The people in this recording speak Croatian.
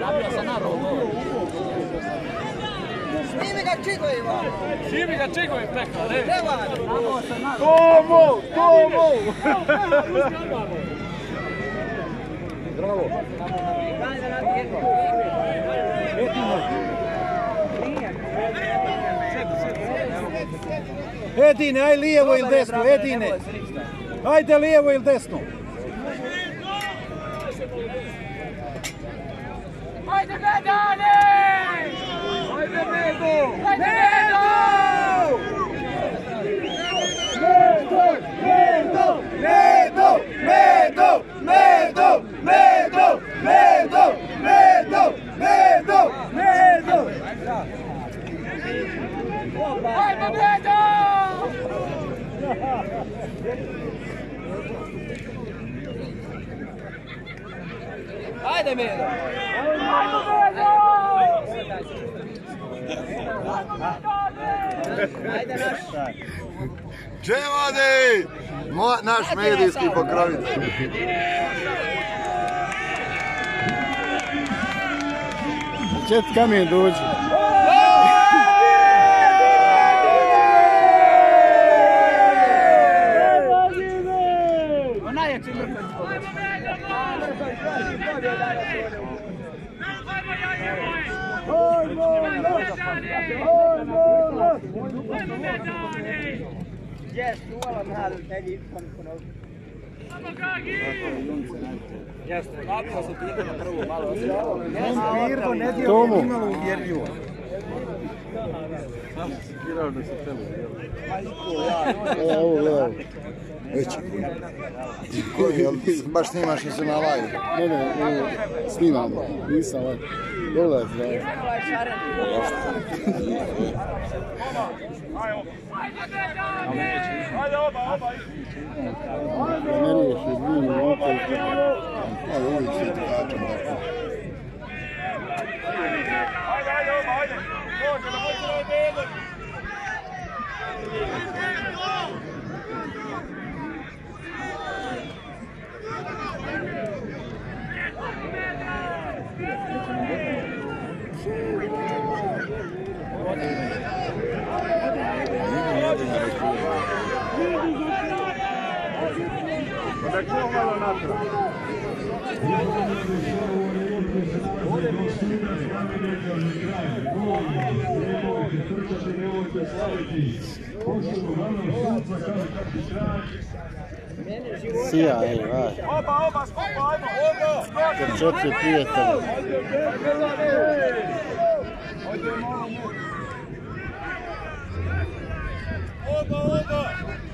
rabio sam na rogu. Snimi ga čigovima! Snimi ga čigovima, peka, ne? Treba! Tomo! Tomo! Bravo! Edine, aj lijevo ili desno, Edine! Ajde lijevo ili desno! Vai de verdade! Vai, medo Vai, Bebedo! Medo, medo, medo, medo, medo, medo, medo, medo, medo, medo. Vai, Bebedo! Vai, Demedo! Čevadi! Naš medijski pokrovitelj. Čet kamen dođe. Ona je čini. Ajmo, Yes, you all have from baš snimaš se na live? Ne, ne, e, snimamo, nisam. Ovaj. Ulaz, ne. Ne riješi dvije minute. Ali uvijek Pa da čuo malo natrag. Ovdje mi je nemojte slaviti. Pošto uglavnom sunca kaže kakvi strah. Sija, ej, vaj. Oba, oba, skupa, ajmo, oba! Kod četiri prijatelji. Oba, oba!